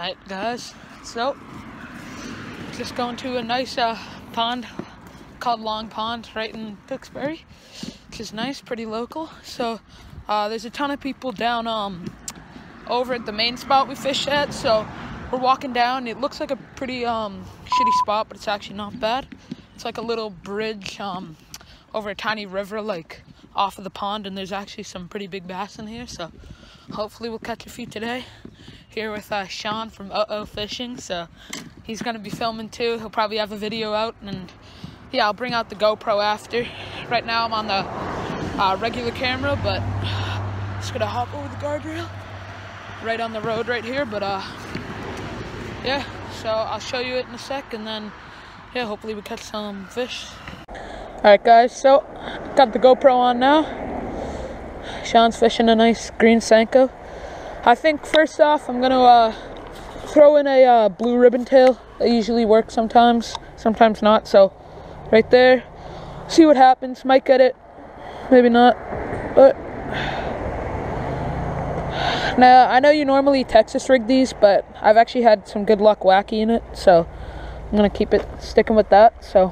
Alright guys, so just going to a nice uh, pond called Long Pond right in Tewksbury, which is nice, pretty local. So uh, there's a ton of people down um, over at the main spot we fish at. So we're walking down. It looks like a pretty um, shitty spot, but it's actually not bad. It's like a little bridge um, over a tiny river, like off of the pond, and there's actually some pretty big bass in here. So hopefully we'll catch a few today. Here with uh, Sean from Uh Oh Fishing. So he's gonna be filming too. He'll probably have a video out, and yeah, I'll bring out the GoPro after. Right now I'm on the uh, regular camera, but just gonna hop over the guardrail right on the road right here. But uh, yeah, so I'll show you it in a sec, and then yeah, hopefully we catch some fish. All right, guys. So got the GoPro on now. Sean's fishing a nice green Senko. I think first off, I'm gonna uh, throw in a uh, blue ribbon tail. That usually works sometimes, sometimes not. So right there, see what happens. Might get it, maybe not. But now I know you normally Texas rig these, but I've actually had some good luck wacky in it. So I'm gonna keep it sticking with that. So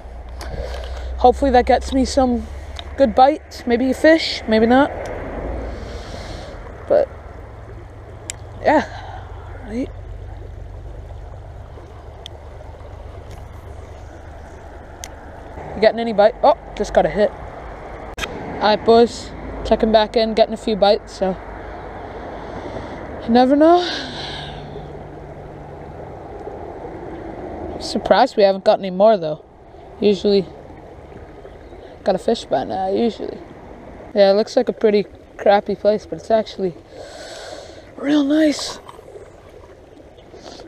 hopefully that gets me some good bites. Maybe a fish, maybe not. But yeah, right. You getting any bite? Oh, just got a hit. Alright, boys. Checking back in, getting a few bites, so. You never know. Surprised we haven't got any more, though. Usually, got a fish by now, usually. Yeah, it looks like a pretty crappy place, but it's actually real nice.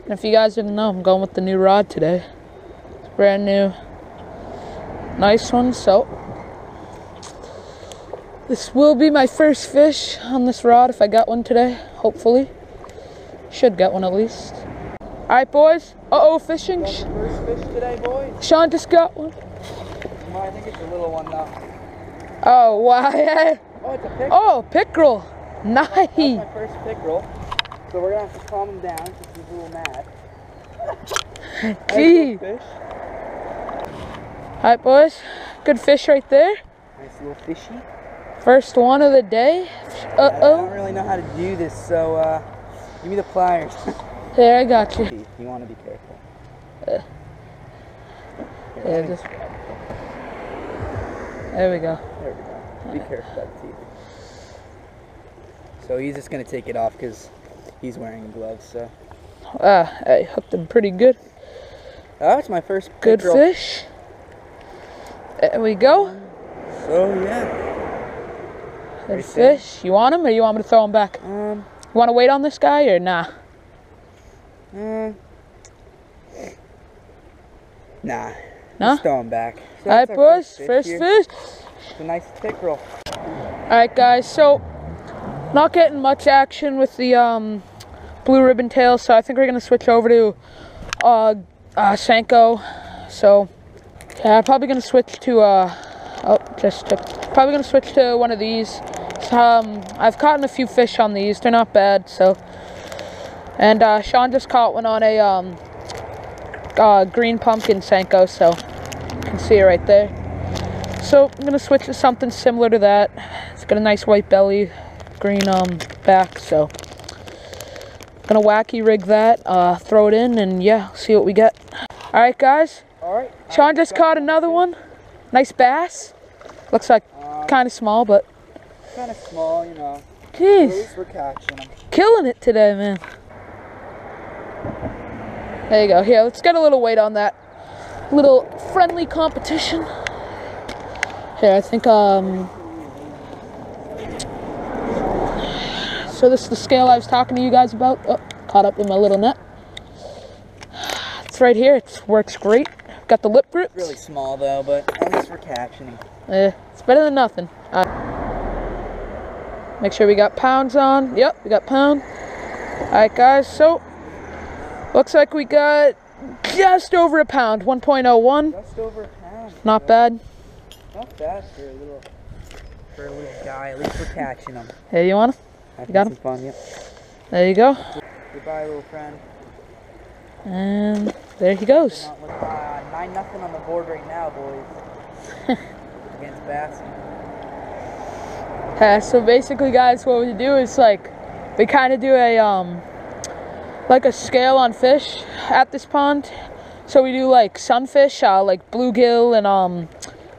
And if you guys didn't know, I'm going with the new rod today. It's brand new. Nice one, so this will be my first fish on this rod if I got one today, hopefully. Should get one at least. Alright boys, uh-oh fishing. First fish today, boys? Sean just got one. I think it's a little one now. Oh, why? Oh, it's a pick. Oh, pickerel. Nice. That's my first pickerel. So we're gonna have to calm him down because he's a little mad. Gee. Nice fish. Alright boys, good fish right there. Nice little fishy. First one of the day. Uh oh. I don't really know how to do this, so uh, give me the pliers. There, I got you. you want to be careful. Uh. Yeah, just... There we go. There we go. Be careful about the teeth. So he's just gonna take it off because he's wearing gloves. So Ah, I hooked him pretty good. oh, it's my first Good pickerel. fish. There we go. So yeah. Good Right fish. You want him or you want me to throw him back? Um. You want to wait on this guy or nah? Uh, nah. Nah? Just throw him back. So Alright, that's our boys. First here. fish. It's a nice pickerel. Alright, guys. So, not getting much action with the um, blue ribbon tail, so I think we're to switch over to uh, uh, Senko. So, yeah, I'm probably to switch to, uh, oh, just probably to switch to one of these. Um, I've caught a few fish on these. They're not bad, so. And uh, Sean just caught one on a um, uh, green pumpkin Senko, so you can see it right there. So I'm gonna switch to something similar to that. It's got a nice white belly, green um back. So gonna wacky rig that, uh, throw it in, and yeah, see what we get. All right, guys. All right. Sean just caught another one. Nice bass. Looks like Um, kind of small, but kind of small, you know. Jeez, we're catching them. killing it today, man. There you go. Here, let's get a little weight on that. Little friendly competition. Here, I think um. So this is the scale I was talking to you guys about. Oh, caught up in my little net. It's right here. It works great. Got the lip grips. Really small though, but at least we're catching them. Eh, it's better than nothing. Make sure we got pounds on. Yep, we got pound. Alright, guys, so looks like we got just over a pound, 1.01. Just over a pound. Not bad. Not bad for a little for a little guy. At least we're catching them. Hey, you want 'em? Having got some fun, yep. There you go. Goodbye, little friend. And there he goes. Not uh, nine nothing on the board right now, boys. Against Bass. Uh, so basically, guys, what we do is like we kind of do a um like a scale on fish at this pond. So we do like sunfish, uh, like bluegill, and um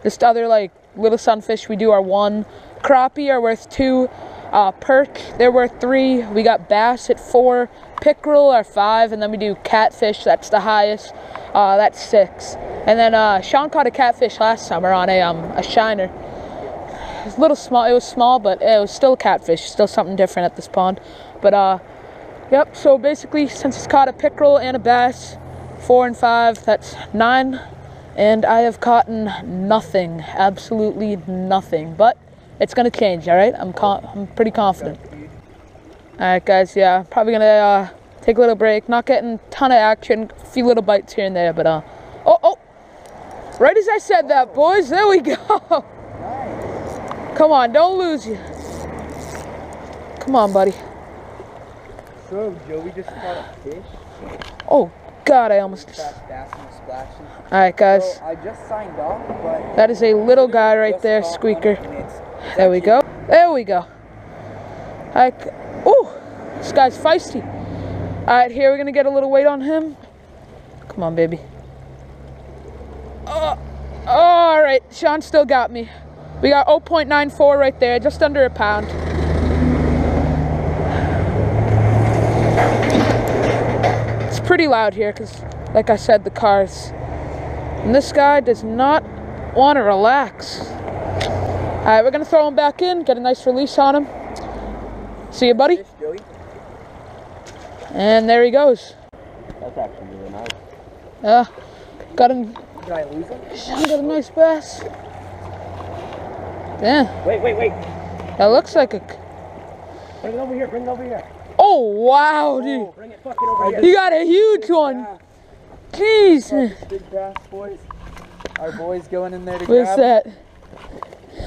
just other like little sunfish. We do our one crappie are worth two. Uh, perch, they're worth three. We got bass at four. Pickerel are five, and then we do catfish. That's the highest. Uh, that's six. And then uh, Sean caught a catfish last summer on a um a shiner. It was a little small. It was small, but it was still a catfish. Still something different at this pond. But uh, yep. So basically, since it's caught a pickerel and a bass, four and five, that's nine. And I have caught nothing, absolutely nothing. But it's gonna change. All right. I'm I'm pretty confident. All right, guys. Yeah, probably gonna uh, take a little break. Not getting a ton of action. A few little bites here and there, but uh, oh oh. Right as I said that, boys. There we go. Come on, don't lose you. Come on, buddy. So, Joey just caught a fish. Oh, God, I almost. Fast bass and splashing. All right, guys. So, I just signed off, but. That is a little guy right there, squeaker. There we go. There we go. Like, ooh, this guy's feisty. All right, here we're gonna get a little weight on him. Come on, baby. Oh, all right, Sean still got me. We got 0.94 right there, just under a pound. It's pretty loud here because, like I said, the cars. And this guy does not want to relax. All right, we're gonna throw him back in, get a nice release on him. See you, buddy. And there he goes. That's actually really nice. Yeah, got him. Did I lose him? Sean got a nice bass. Yeah, Wait, wait, wait. that looks like a. Bring it over here. Bring it over here. Oh wow, dude! Oh, bring it fucking over here. You got a huge one. Jeez. Big bass, boys. Our boys going in there to What's grab. that?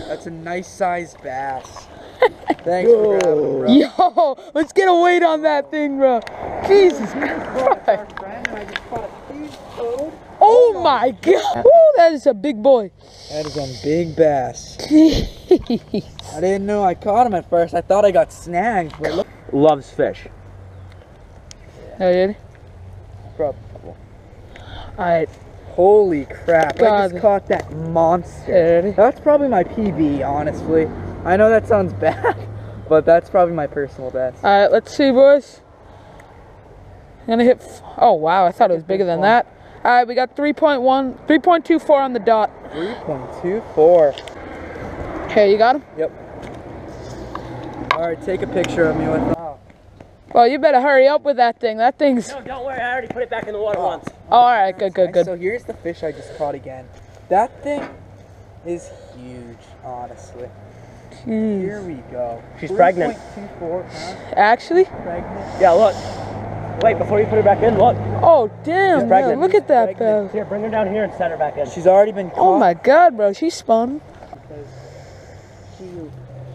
That's a nice sized bass. Thanks for grabbing him, bro. Yo, let's get a weight on that thing, bro. Jesus Christ. friend, and I just caught a huge toad. Oh my God. Woo, that is a big boy. That is a big bass. Jeez. I didn't know I caught him at first. I thought I got snagged, but look. Loves fish. Oh, yeah. Bro, Alright, holy crap. I just caught that monster. yeah. That's probably my PB, honestly. I know that sounds bad, but that's probably my personal best. Alright, let's see, boys. I'm Gonna hit. F- oh, wow. I thought it was bigger than that. Alright, we got 3.1, 3.24 on the dot. 3.24. Okay, you got him? Yep. Alright, take a picture of me with that. Well, you better hurry up with that thing. That thing's. No, don't worry. I already put it back in the water oh. once. Oh, alright, good, good, good. So here's the fish I just caught again. That thing is huge, honestly. Jeez. Here we go. She's pregnant. 3.24 pounds Actually? pregnant. Yeah, look. Wait, before you put her back in, look. Oh, damn. She's Yeah, pregnant. look at that, Pregnant. bro. Here, bring her down here and set her back in. She's already been oh caught. Oh my god, bro. She spun. because she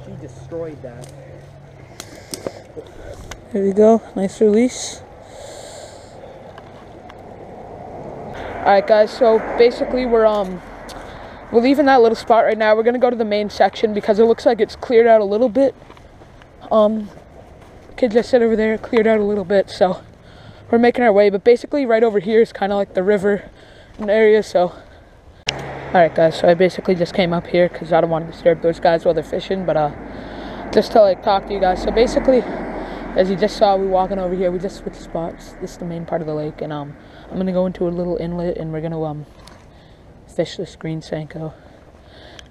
she destroyed that. There we go. Nice release. Alright guys, so basically we're um we're leaving that little spot right now. We're gonna go to the main section because it looks like it's cleared out a little bit. Um kids I said over there cleared out a little bit, so we're making our way. But basically right over here is kinda like the river area, so Alright guys, so I basically just came up here because I don't want to disturb those guys while they're fishing, but uh just to like talk to you guys. So basically as you just saw, we walking over here. We just switched spots. This is the main part of the lake, and um, I'm gonna go into a little inlet, and we're gonna um, fish this green Senko,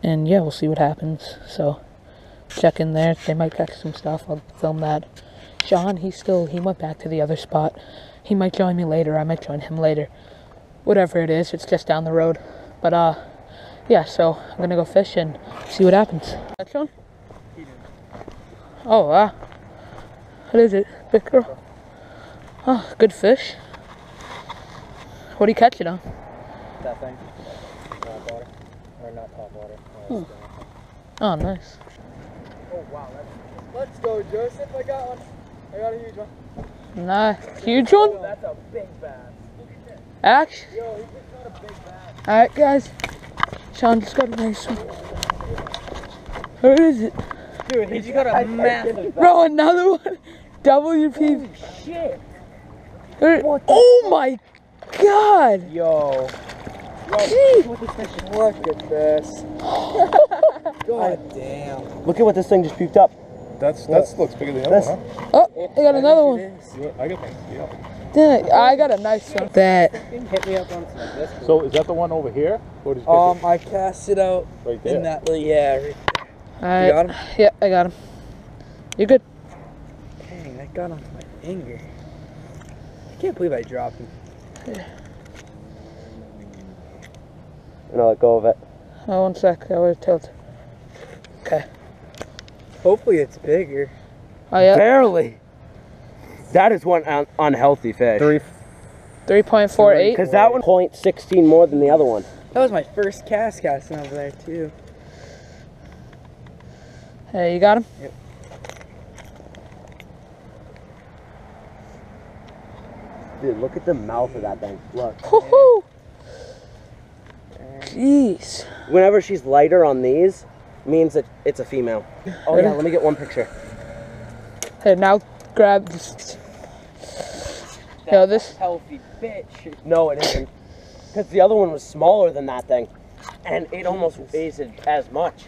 and yeah, we'll see what happens. So, check in there. They might catch some stuff. I'll film that. Sean, he still he went back to the other spot. He might join me later. I might join him later. Whatever it is, it's just down the road. But uh, yeah. So I'm gonna go fish and see what happens. That Sean? Oh wow. What is it? Big girl? Oh, good fish. What do you catch it on? That thing. Top water. Or not top water. Hmm. Oh, nice. Oh wow, that's, let's go, Joseph. I got one. I got a huge one. Nice. Huge one? That's a big bass. Look at Action. Yo, he just got a big bass. Alright, guys. Sean just got a nice one. Who is it? Dude, he just got a massive Bro, another one. WP. Holy shit. Where- Oh my god. Yo. Gee. Look at this. God damn. Look at what this thing just puked up. That's that's looks bigger than the other one, huh? Oh, I got another one. I got. Yeah. Dang, I got a nice one. That. Hit me up on some. So is that the one over here, or did you Um, I cast it out right there? in that little, yeah. Right. Alright. got him? Yeah, I got him. You're good. Dang, that got onto my finger. I can't believe I dropped him. And I'll let go of it. Oh, one sec. I would tilt. Okay. Hopefully it's bigger. Oh yeah. Barely. That is one un- unhealthy fish. Three. Three point four eight. Because that one point sixteen more than the other one. That was my first cast casting over there too. Hey, you got him. Dude, look at the mouth of that thing. Look. Woohoo! Jeez. Whenever she's lighter on these, means that it's a female. Oh yeah, let me get one picture. Hey, now grab this. Yo, this. Healthy bitch. No, it isn't. Because the other one was smaller than that thing. And it almost weighs it as much.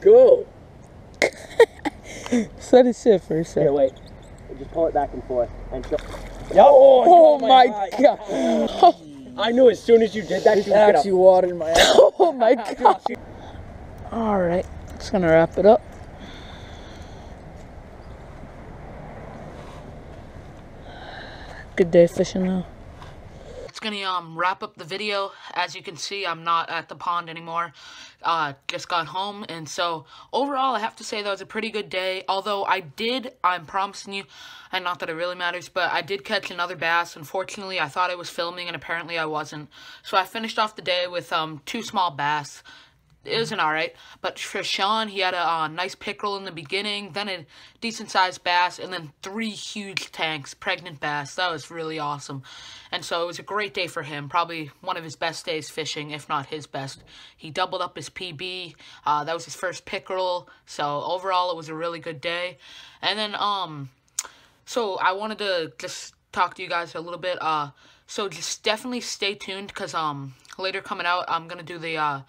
Go. Just let it sit for a Here, second. wait. Just pull it back and forth. And show. Oh, oh, oh my god. I knew as soon as you did that, you was gonna Actually watered my ass. Oh my god. Alright, just gonna wrap it up. Good day fishing though. It's gonna um wrap up the video. As you can see, I'm not at the pond anymore. Uh, just got home, and so overall, I have to say that was a pretty good day. Although I did, I'm promising you, and not that it really matters, but I did catch another bass. Unfortunately, I thought I was filming, and apparently I wasn't. So I finished off the day with um two small bass it was alright. But for Sean, he had a uh, nice pickerel in the beginning, then a decent sized bass, and then three huge tanks, pregnant bass. That was really awesome. And so it was a great day for him. Probably one of his best days fishing, if not his best. He doubled up his PB. Uh, that was his first pickerel. So overall, it was a really good day. And then, um, so I wanted to just talk to you guys a little bit. Uh, so just definitely stay tuned because um later coming out, I'm gonna do the uh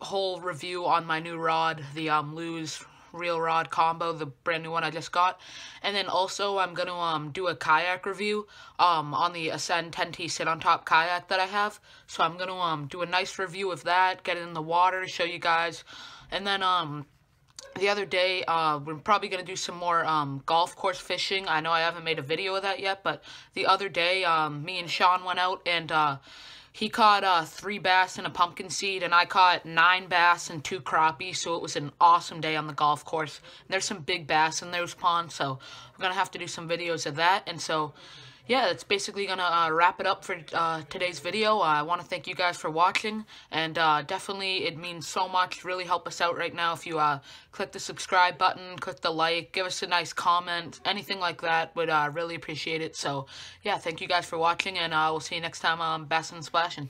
whole review on my new rod, the um Lew's Reel Rod combo, the brand new one I just got. And then also I'm gonna um do a kayak review um on the Ascend 10T sit on top kayak that I have. So I'm gonna um do a nice review of that, get it in the water, show you guys. And then um the other day, uh, we're probably going to do some more um, golf course fishing. I know I haven't made a video of that yet, but the other day, um, me and Sean went out and uh, he caught uh, three bass and a pumpkin seed, and I caught nine bass and two crappie, so it was an awesome day on the golf course. And there's some big bass in those ponds, so we're going to have to do some videos of that. And so, yeah, that's basically going to uh, wrap it up for uh, today's video. Uh, I want to thank you guys for watching, and uh, definitely it means so much. Really help us out right now if you uh, click the subscribe button, click the like, give us a nice comment, anything like that. Would uh, really appreciate it. So, yeah, thank you guys for watching, and we'll see you next time on Bassin-n-Splashin.